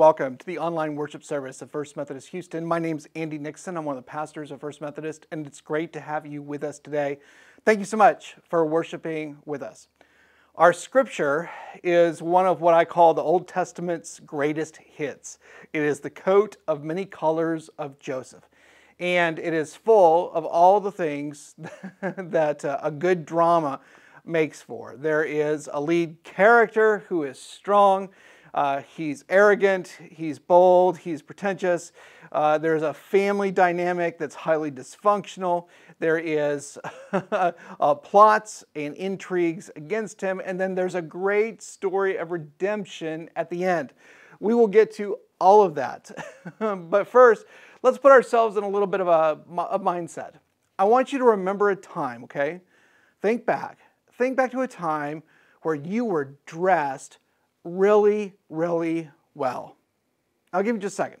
Welcome to the online worship service of First Methodist Houston. My name is Andy Nixon. I'm one of the pastors of First Methodist, and it's great to have you with us today. Thank you so much for worshiping with us. Our scripture is one of what I call the Old Testament's greatest hits. It is the coat of many colors of Joseph. And it is full of all the things that uh, a good drama makes for. There is a lead character who is strong. Uh, he's arrogant, he's bold, he's pretentious. Uh, there's a family dynamic that's highly dysfunctional. There is uh, plots and intrigues against him. And then there's a great story of redemption at the end. We will get to all of that. but first, let's put ourselves in a little bit of a, a mindset. I want you to remember a time, okay? Think back. Think back to a time where you were dressed really, really well. I'll give you just a second.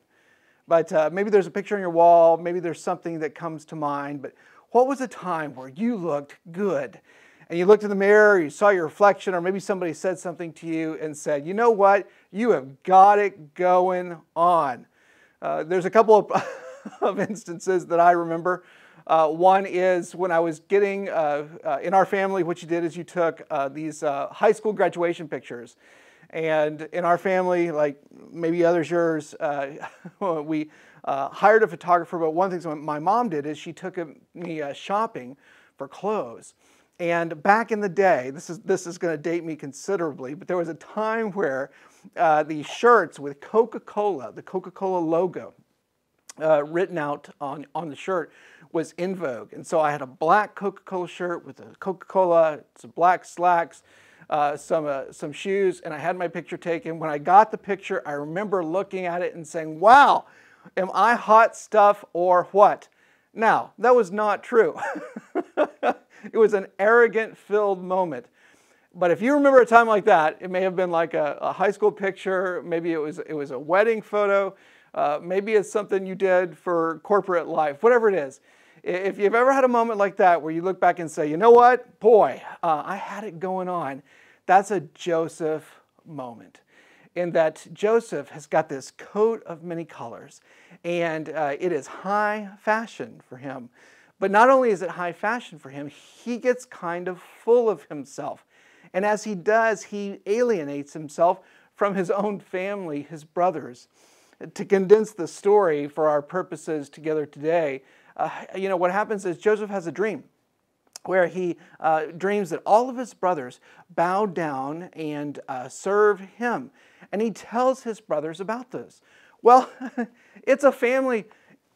But uh, maybe there's a picture on your wall, maybe there's something that comes to mind. But what was a time where you looked good? And you looked in the mirror, you saw your reflection, or maybe somebody said something to you and said, you know what? You have got it going on. Uh, there's a couple of, of instances that I remember. Uh, one is when I was getting, uh, uh in our family, what you did is you took uh, these high school graduation pictures. And in our family, like maybe others yours, uh, we uh, hired a photographer. But one thing my mom did is she took me uh, shopping for clothes. And back in the day, this is, this is going to date me considerably, but there was a time where uh, the shirts with Coca Cola, the Coca Cola logo, uh, written out on, on the shirt was in vogue. And so I had a black Coca Cola shirt with a Coca Cola, some black slacks, uh, some, uh, some shoes, and I had my picture taken. When I got the picture, I remember looking at it and saying, wow, am I hot stuff or what? Now, that was not true. it was an arrogant filled moment. But if you remember a time like that, it may have been like a, a high school picture, maybe it was, it was a wedding photo, uh, maybe it's something you did for corporate life, whatever it is. If you've ever had a moment like that where you look back and say, you know what, boy, uh, I had it going on, that's a Joseph moment. In that Joseph has got this coat of many colors, and uh, it is high fashion for him. But not only is it high fashion for him, he gets kind of full of himself. And as he does, he alienates himself from his own family, his brothers. To condense the story for our purposes together today, uh, you know, what happens is Joseph has a dream where he uh, dreams that all of his brothers bow down and uh, serve him. And he tells his brothers about this. Well, it's a family,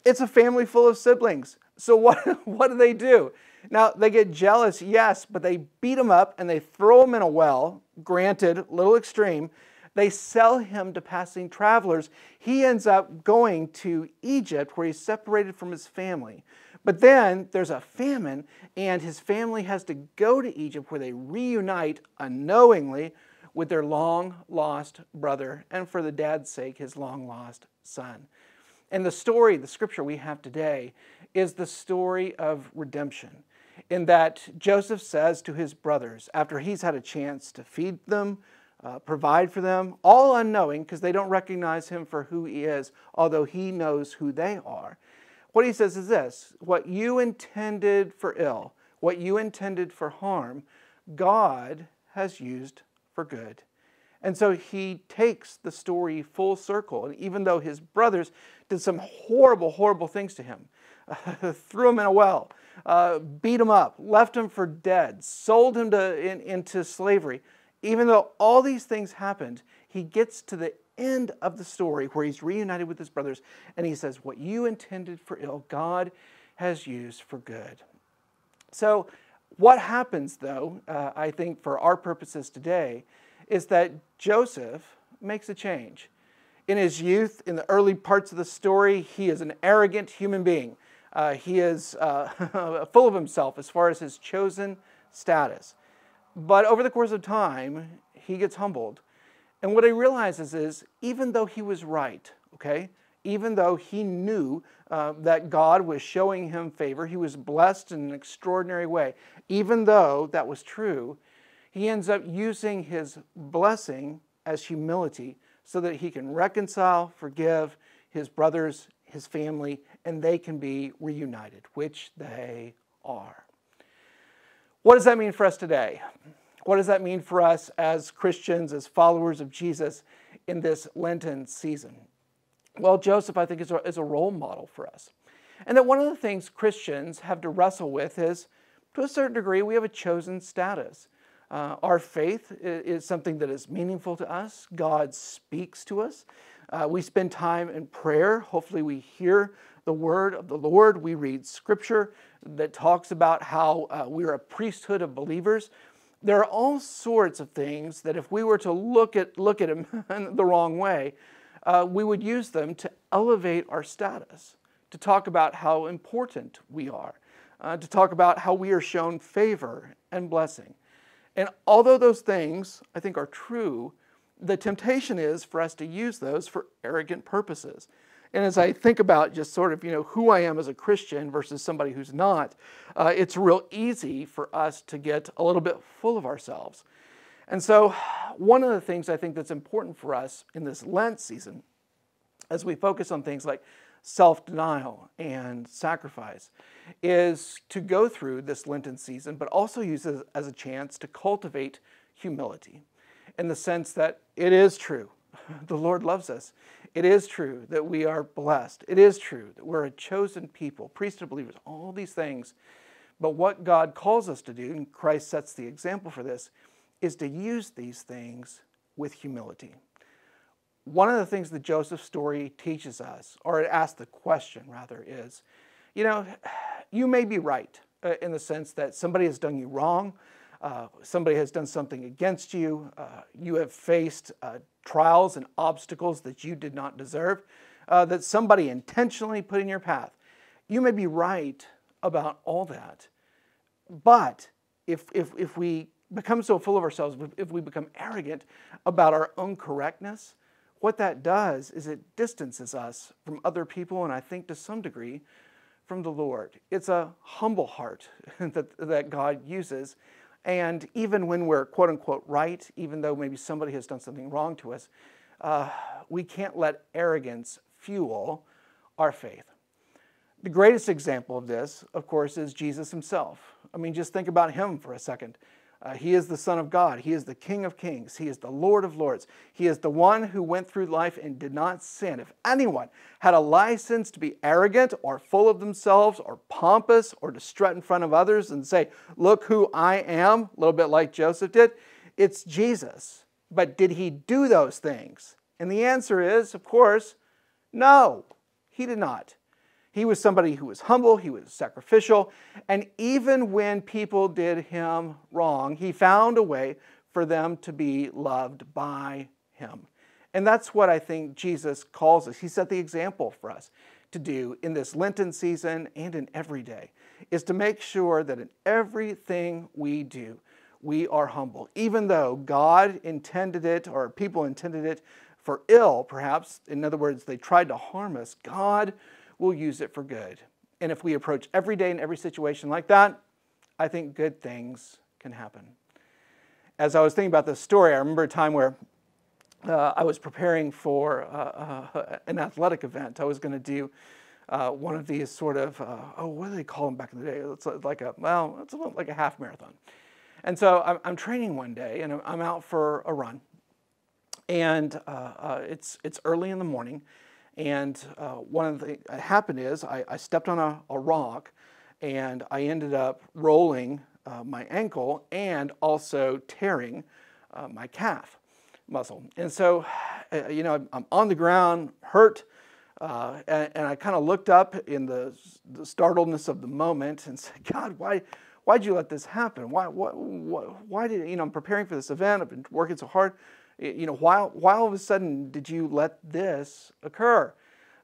it's a family full of siblings. So what, what do they do? Now, they get jealous, yes, but they beat him up and they throw him in a well, granted, little extreme. They sell him to passing travelers. He ends up going to Egypt where he's separated from his family. But then there's a famine, and his family has to go to Egypt where they reunite unknowingly with their long lost brother, and for the dad's sake, his long lost son. And the story, the scripture we have today, is the story of redemption. In that Joseph says to his brothers, after he's had a chance to feed them, uh, provide for them, all unknowing because they don't recognize him for who he is, although he knows who they are. What he says is this what you intended for ill, what you intended for harm, God has used for good. And so he takes the story full circle. And even though his brothers did some horrible, horrible things to him, uh, threw him in a well, uh, beat him up, left him for dead, sold him to, in, into slavery, even though all these things happened, he gets to the end of the story where he's reunited with his brothers and he says, What you intended for ill, God has used for good. So, what happens though, uh, I think for our purposes today, is that Joseph makes a change. In his youth, in the early parts of the story, he is an arrogant human being. Uh, he is uh, full of himself as far as his chosen status. But over the course of time, he gets humbled and what he realizes is, even though he was right, okay, even though he knew uh, that God was showing him favor, he was blessed in an extraordinary way, even though that was true, he ends up using his blessing as humility so that he can reconcile, forgive his brothers, his family, and they can be reunited, which they are. What does that mean for us today? What does that mean for us as Christians, as followers of Jesus in this Lenten season? Well, Joseph, I think, is a, is a role model for us. And that one of the things Christians have to wrestle with is, to a certain degree, we have a chosen status. Uh, our faith is something that is meaningful to us. God speaks to us. Uh, we spend time in prayer. Hopefully, we hear the word of the Lord. We read scripture that talks about how uh, we're a priesthood of believers. There are all sorts of things that, if we were to look at, look at them the wrong way, uh, we would use them to elevate our status, to talk about how important we are, uh, to talk about how we are shown favor and blessing. And although those things, I think, are true, the temptation is for us to use those for arrogant purposes. And as I think about just sort of, you know, who I am as a Christian versus somebody who's not, uh, it's real easy for us to get a little bit full of ourselves. And so, one of the things I think that's important for us in this Lent season, as we focus on things like self denial and sacrifice, is to go through this Lenten season, but also use it as a chance to cultivate humility in the sense that it is true. The Lord loves us. It is true that we are blessed. It is true that we're a chosen people, priesthood believers, all these things. But what God calls us to do, and Christ sets the example for this, is to use these things with humility. One of the things that Joseph's story teaches us, or it asks the question rather, is you know, you may be right uh, in the sense that somebody has done you wrong, uh, somebody has done something against you, uh, you have faced uh, trials and obstacles that you did not deserve, uh, that somebody intentionally put in your path. You may be right about all that. But if, if, if we become so full of ourselves, if we become arrogant about our own correctness, what that does is it distances us from other people, and I think to some degree from the Lord. It's a humble heart that, that God uses. And even when we're quote unquote right, even though maybe somebody has done something wrong to us, uh, we can't let arrogance fuel our faith. The greatest example of this, of course, is Jesus himself. I mean, just think about him for a second. Uh, he is the Son of God. He is the King of Kings. He is the Lord of Lords. He is the one who went through life and did not sin. If anyone had a license to be arrogant or full of themselves or pompous or to strut in front of others and say, Look who I am, a little bit like Joseph did, it's Jesus. But did he do those things? And the answer is, of course, no, he did not. He was somebody who was humble, he was sacrificial, and even when people did him wrong, he found a way for them to be loved by him. And that's what I think Jesus calls us. He set the example for us to do in this Lenten season and in every day, is to make sure that in everything we do, we are humble. Even though God intended it or people intended it for ill, perhaps, in other words, they tried to harm us, God we'll use it for good. And if we approach every day in every situation like that, I think good things can happen. As I was thinking about this story, I remember a time where uh, I was preparing for uh, uh, an athletic event. I was going to do uh, one of these sort of, uh, oh, what do they call them back in the day? It's like a, well, it's like a half marathon. And so I'm, I'm training one day and I'm out for a run. And uh, it's, it's early in the morning and uh, one of the things that happened is I, I stepped on a, a, rock and I ended up rolling uh, my ankle and also tearing uh, my calf muscle. And so, uh, you know, I'm on the ground, hurt, uh, and, and, I kind of looked up in the, the, startledness of the moment and said, God, why, why'd you let this happen? Why, why, why, why did, you know, I'm preparing for this event, I've been working so hard you know, why, why all of a sudden did you let this occur?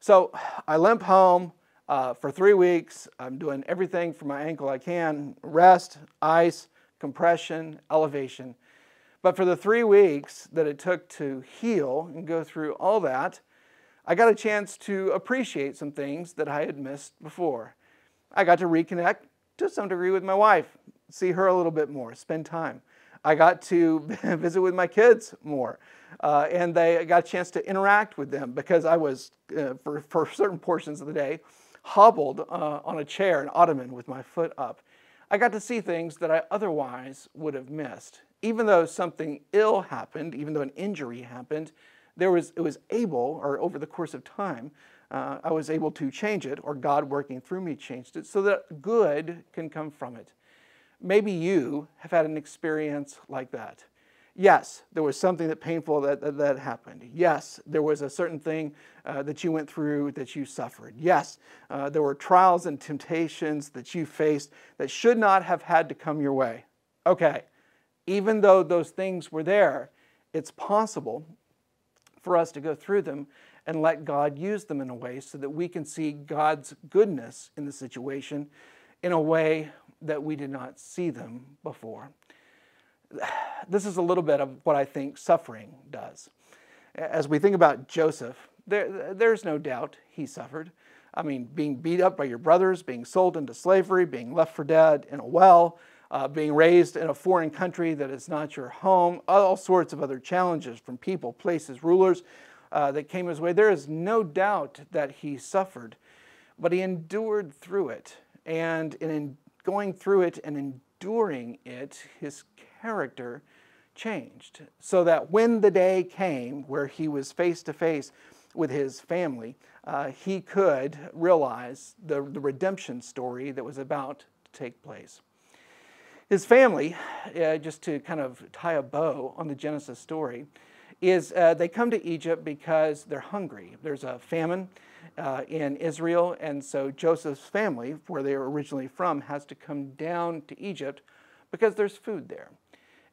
So I limp home uh, for three weeks. I'm doing everything for my ankle I can rest, ice, compression, elevation. But for the three weeks that it took to heal and go through all that, I got a chance to appreciate some things that I had missed before. I got to reconnect to some degree with my wife, see her a little bit more, spend time. I got to visit with my kids more. Uh, and they got a chance to interact with them because I was, uh, for, for certain portions of the day, hobbled uh, on a chair, an ottoman, with my foot up. I got to see things that I otherwise would have missed. Even though something ill happened, even though an injury happened, there was, it was able, or over the course of time, uh, I was able to change it, or God working through me changed it, so that good can come from it. Maybe you have had an experience like that. Yes, there was something that painful that, that, that happened. Yes, there was a certain thing uh, that you went through that you suffered. Yes, uh, there were trials and temptations that you faced that should not have had to come your way. Okay, even though those things were there, it's possible for us to go through them and let God use them in a way so that we can see God's goodness in the situation in a way that we did not see them before. This is a little bit of what I think suffering does. As we think about Joseph, there, there's no doubt he suffered. I mean, being beat up by your brothers, being sold into slavery, being left for dead in a well, uh, being raised in a foreign country that is not your home, all sorts of other challenges from people, places, rulers uh, that came his way. There is no doubt that he suffered, but he endured through it. And in going through it and enduring it, his character changed. So that when the day came where he was face to face with his family, uh, he could realize the, the redemption story that was about to take place. His family, uh, just to kind of tie a bow on the Genesis story, is uh, they come to Egypt because they're hungry. There's a famine uh, in Israel, and so Joseph's family, where they were originally from, has to come down to Egypt because there's food there.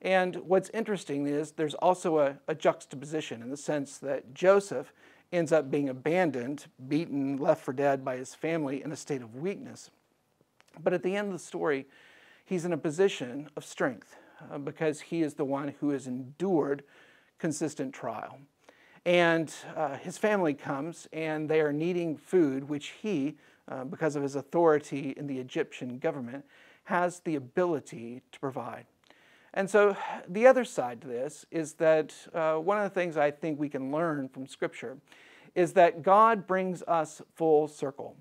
And what's interesting is there's also a, a juxtaposition in the sense that Joseph ends up being abandoned, beaten, left for dead by his family in a state of weakness. But at the end of the story, he's in a position of strength uh, because he is the one who has endured consistent trial. And uh, his family comes and they are needing food, which he, uh, because of his authority in the Egyptian government, has the ability to provide. And so the other side to this is that uh, one of the things I think we can learn from Scripture is that God brings us full circle.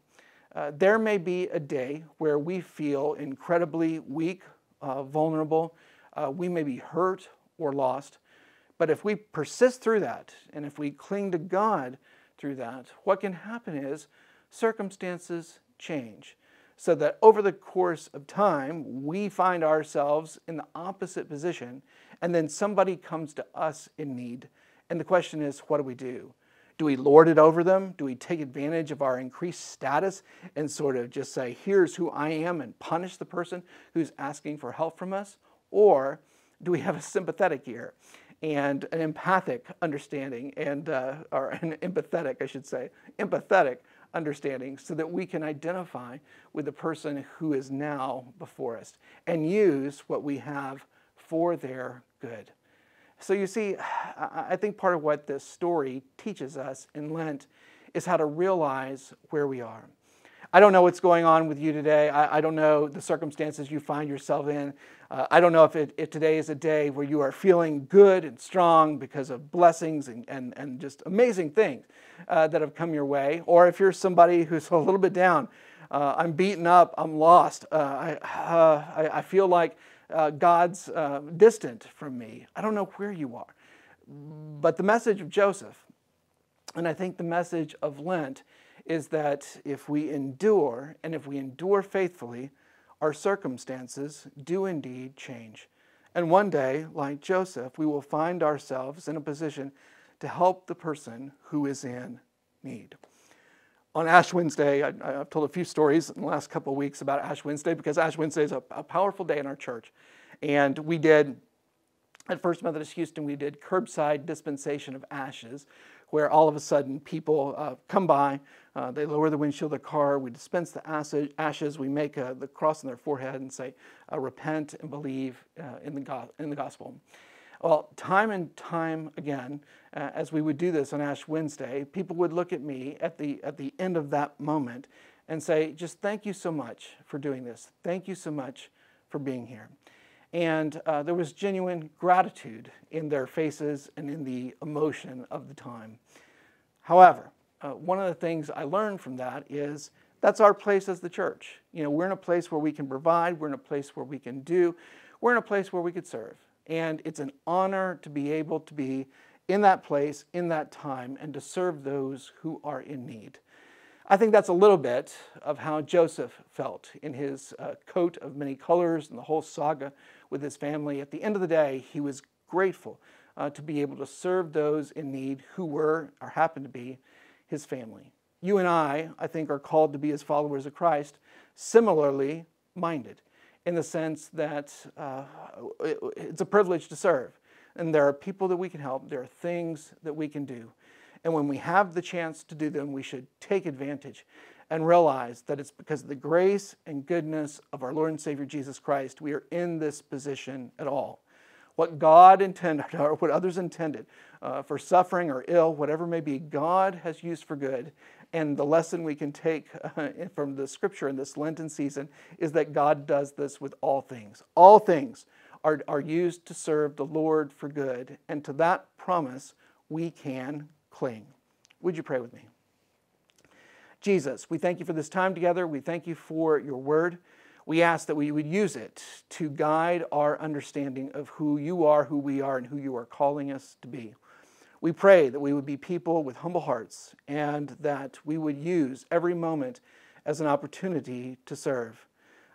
Uh, there may be a day where we feel incredibly weak, uh, vulnerable, uh, we may be hurt or lost. But if we persist through that, and if we cling to God through that, what can happen is circumstances change so that over the course of time, we find ourselves in the opposite position, and then somebody comes to us in need. And the question is, what do we do? Do we lord it over them? Do we take advantage of our increased status and sort of just say, here's who I am, and punish the person who's asking for help from us? Or do we have a sympathetic ear and an empathic understanding, and, uh, or an empathetic, I should say, empathetic understanding so that we can identify with the person who is now before us and use what we have for their good. So you see, I think part of what this story teaches us in Lent is how to realize where we are. I don't know what's going on with you today. I, I don't know the circumstances you find yourself in. Uh, I don't know if, it, if, today is a day where you are feeling good and strong because of blessings and, and, and just amazing things uh, that have come your way, or if you're somebody who's a little bit down. Uh, I'm beaten up, I'm lost, uh, I, uh, I, I, feel like uh, God's distant from me. I don't know where you are. But the message of Joseph, and I think the message of Lent, is that if we endure and if we endure faithfully, our circumstances do indeed change. And one day, like Joseph, we will find ourselves in a position to help the person who is in need. On Ash Wednesday, I, have told a few stories in the last couple of weeks about Ash Wednesday because Ash Wednesday is a, a powerful day in our church. And we did, at First Methodist Houston, we did curbside dispensation of ashes, where all of a sudden people uh, come by, uh, they lower the windshield of the car, we dispense the ashes, we make uh, the cross on their forehead and say, uh, repent and believe uh, in, the in the gospel. Well, time and time again, uh, as we would do this on Ash Wednesday, people would look at me at the, at the end of that moment and say, just thank you so much for doing this. Thank you so much for being here. And uh, there was genuine gratitude in their faces and in the emotion of the time. However, uh, one of the things I learned from that is that's our place as the church. You know, we're in a place where we can provide, we're in a place where we can do, we're in a place where we could serve. And it's an honor to be able to be in that place, in that time, and to serve those who are in need. I think that's a little bit of how Joseph felt in his uh, coat of many colors and the whole saga with his family. At the end of the day, he was grateful uh, to be able to serve those in need who were or happened to be his family. You and I, I think, are called to be as followers of Christ, similarly minded, in the sense that uh, it's a privilege to serve. And there are people that we can help, there are things that we can do. And when we have the chance to do them, we should take advantage and realize that it's because of the grace and goodness of our Lord and Savior Jesus Christ we are in this position at all. What God intended, or what others intended uh, for suffering or ill, whatever may be, God has used for good. And the lesson we can take uh, from the scripture in this Lenten season is that God does this with all things. All things are, are used to serve the Lord for good. And to that promise, we can cling. Would you pray with me? Jesus, we thank you for this time together. We thank you for your word. We ask that we would use it to guide our understanding of who you are, who we are, and who you are calling us to be. We pray that we would be people with humble hearts and that we would use every moment as an opportunity to serve.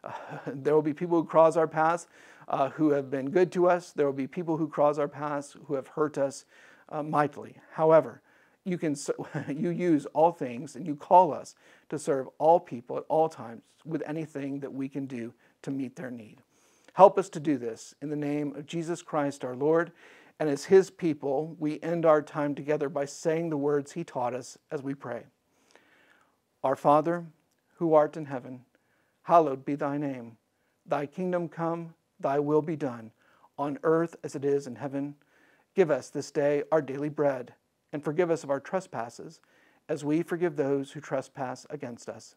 Uh, there will be people who cross our paths uh, who have been good to us. There will be people who cross our paths who have hurt us uh, mightily. However, you can you use all things and you call us to serve all people at all times with anything that we can do to meet their need. Help us to do this in the name of Jesus Christ our Lord. And as his people, we end our time together by saying the words he taught us as we pray. Our Father, who art in heaven, hallowed be thy name. Thy kingdom come, thy will be done, on earth as it is in heaven. Give us this day our daily bread and forgive us of our trespasses, as we forgive those who trespass against us.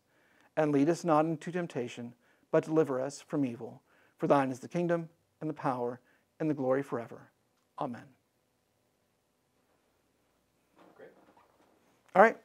And lead us not into temptation, but deliver us from evil. For thine is the kingdom, and the power, and the glory forever. Amen. Great. All right.